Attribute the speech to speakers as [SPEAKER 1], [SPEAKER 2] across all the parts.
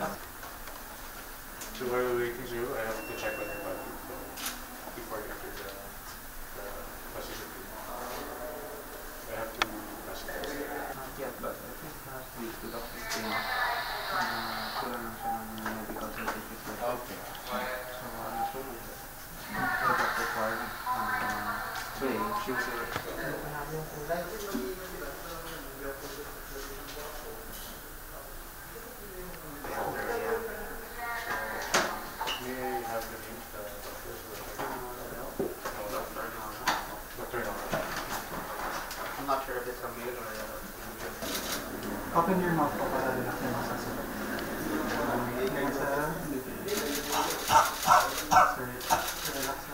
[SPEAKER 1] So while we're waiting sir, I have to check body so, before enter the, the. I have to ask.
[SPEAKER 2] Not yet, but I think the doctor came. Kulang na medical certificate.
[SPEAKER 1] Okay.
[SPEAKER 2] So, ano siya? The doctor card. Uh,
[SPEAKER 3] Open your mouth po para relax na masasagot. Hanggang sa... Sir, relax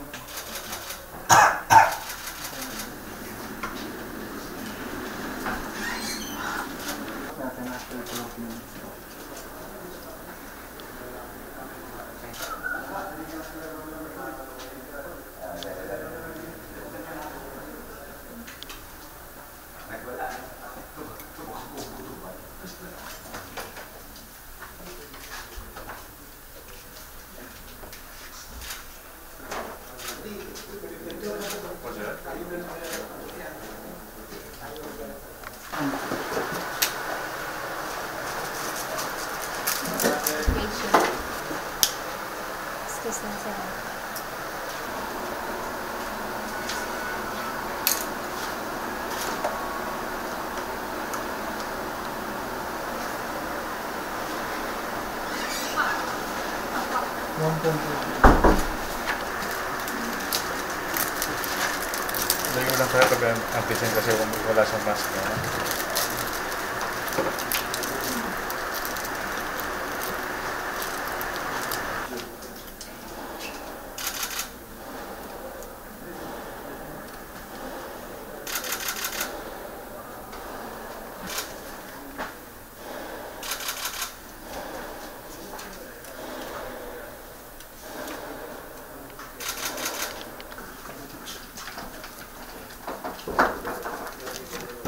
[SPEAKER 1] Layo lang pala pag-ampisin kasi wala sa mask. Ano?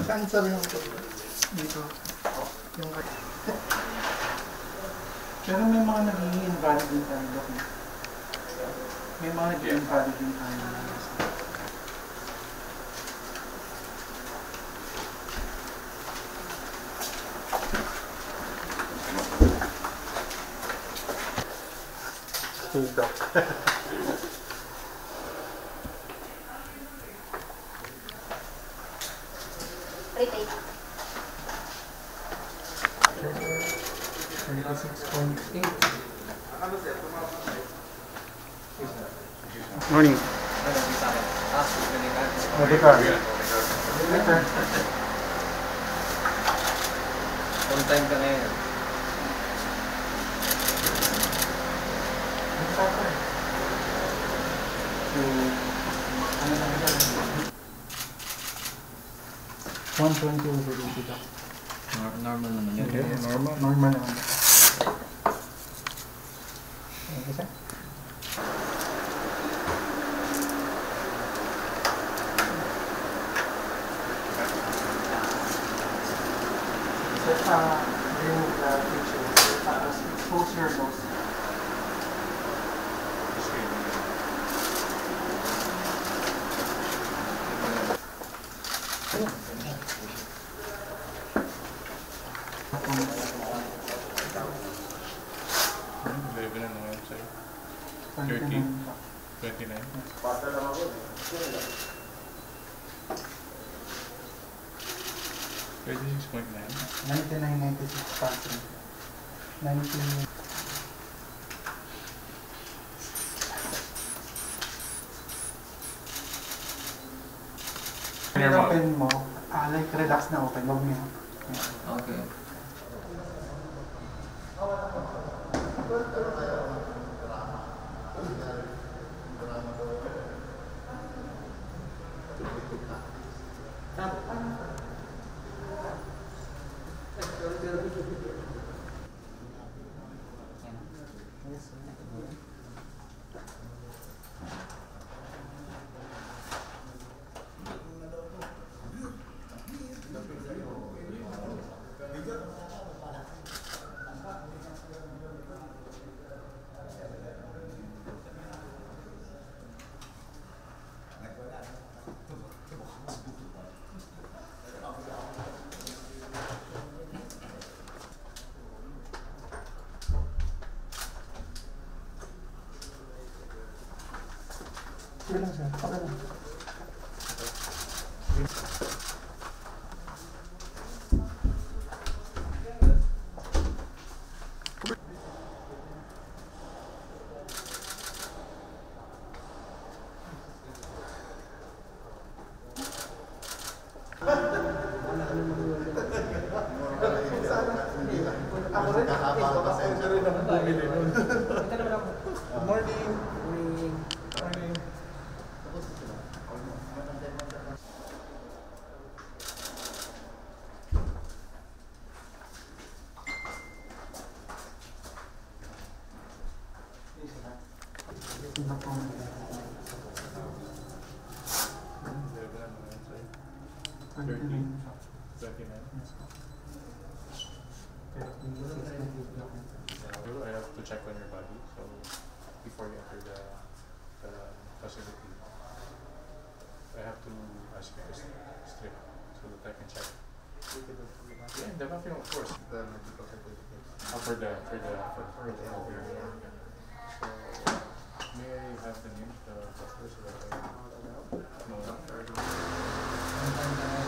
[SPEAKER 3] Saan sabi yung dito? Yung Pero may mga naging invalid din tayo, Doc. no? May mga naging invalid din tayo. Hey, Doc.
[SPEAKER 4] Retake.
[SPEAKER 3] 36.8.
[SPEAKER 5] Morning.
[SPEAKER 3] Medical. Later.
[SPEAKER 2] On time ka ngayon.
[SPEAKER 3] So, 120 over 80 Doc.
[SPEAKER 2] Normal naman yun.
[SPEAKER 1] Okay, normal.
[SPEAKER 3] Normal naman. Thank you, sir. Sir, uh, remove the picture. Uh, expose your nose.
[SPEAKER 1] 39. Bata
[SPEAKER 3] lang
[SPEAKER 1] ako. Thirty-six point nine.
[SPEAKER 3] Ninety-nine, ninety-six passing.
[SPEAKER 1] Nineteen.
[SPEAKER 3] Open mo, ah, like relax na open, huwag niya.
[SPEAKER 2] Okay.
[SPEAKER 3] okay. Yes, sir. 这辆车
[SPEAKER 1] 放 I have to check on your body, so before you enter the, the facility, I have to ask you strip so that I can check. Yeah, the of course.
[SPEAKER 2] The
[SPEAKER 1] for the, for the,
[SPEAKER 2] For, for the.
[SPEAKER 1] So, may I have the name of the doctor so that I know?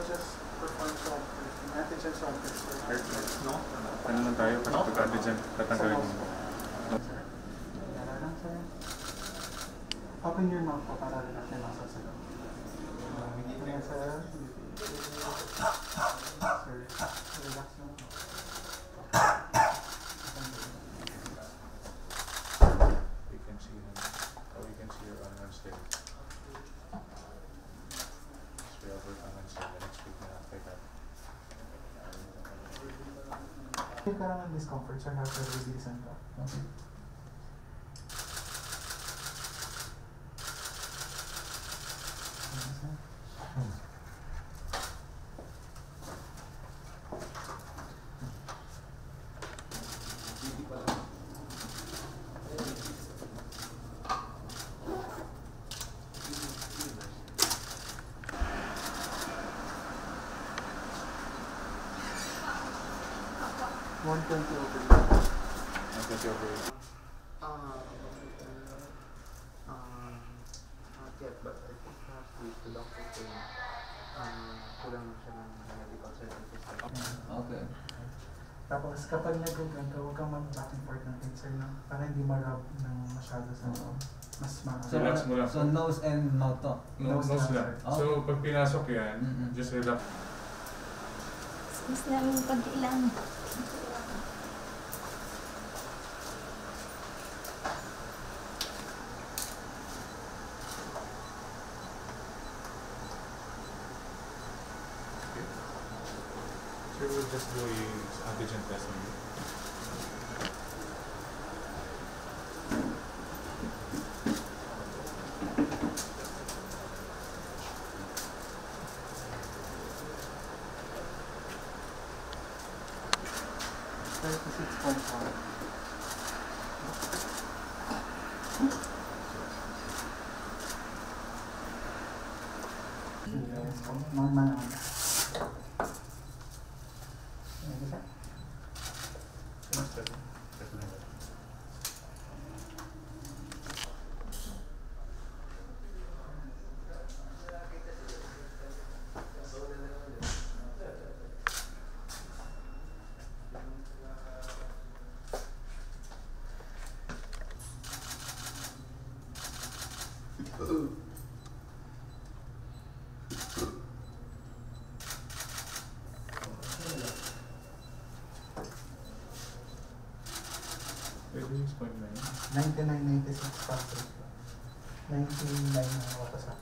[SPEAKER 3] I'll just perform some antigen swab test.
[SPEAKER 1] No? Ano lang tayo, kasi pagka dyan, tatanggalin mo.
[SPEAKER 3] Open your mouth po para relax. na If ka lang ng discomfort, sir, have to release ka. Okay. Over,
[SPEAKER 2] Uh, um, not yet, but I think week the doctor um, kulang na siya ng medical certificate.
[SPEAKER 5] Okay.
[SPEAKER 3] Tapos kapag nag-ganto, huwag kang mag-back and forth ng sir, no? para hindi ma-rub ng masyado sa loob. Mas ma-
[SPEAKER 5] So,
[SPEAKER 1] Relax mo lang.
[SPEAKER 5] so nose and mouth to.
[SPEAKER 1] no,
[SPEAKER 3] Nose
[SPEAKER 1] nose
[SPEAKER 3] lang,
[SPEAKER 1] lang.
[SPEAKER 5] sir.
[SPEAKER 1] So pag pinasok yan,
[SPEAKER 5] Mm-mm.
[SPEAKER 1] just relax.
[SPEAKER 4] Excuse namin pag-ilang.
[SPEAKER 1] So we'll just do a antigen test on you.
[SPEAKER 3] business conference. 1999 ako kasama.